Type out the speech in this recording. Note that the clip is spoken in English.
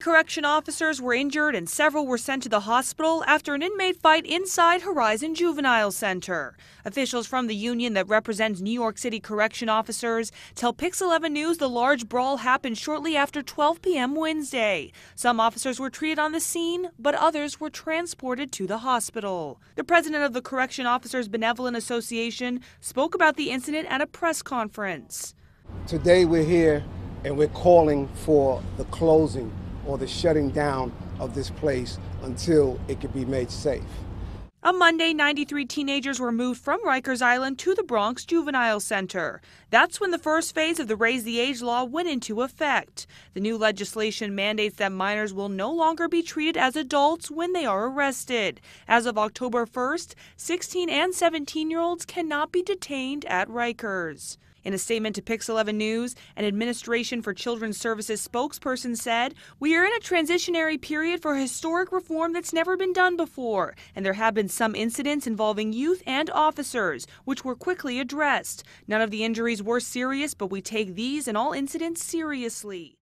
Correction officers were injured and several were sent to the hospital after an inmate fight inside Horizon Juvenile Center. Officials from the union that represents New York City correction officers tell Pix 11 News the large brawl happened shortly after 12 p.m. Wednesday. Some officers were treated on the scene, but others were transported to the hospital. The president of the Correction Officers Benevolent Association spoke about the incident at a press conference. Today we're here and we're calling for the closing or the shutting down of this place until it can be made safe. On Monday, 93 teenagers were moved from Rikers Island to the Bronx Juvenile Center. That's when the first phase of the Raise the Age law went into effect. The new legislation mandates that minors will no longer be treated as adults when they are arrested. As of October 1st, 16 and 17 year olds cannot be detained at Rikers. In a statement to Pix 11 News, an Administration for Children's Services spokesperson said, We are in a transitionary period for historic reform that's never been done before, and there have been some incidents involving youth and officers, which were quickly addressed. None of the injuries were serious, but we take these and all incidents seriously.